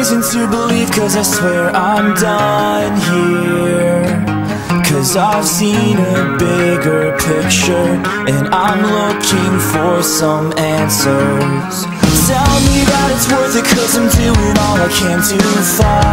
reason to believe Cause I swear I'm done here. Cause I've seen a bigger picture And I'm looking for some answers. Tell me that it's worth it Cause I'm doing all I can to fight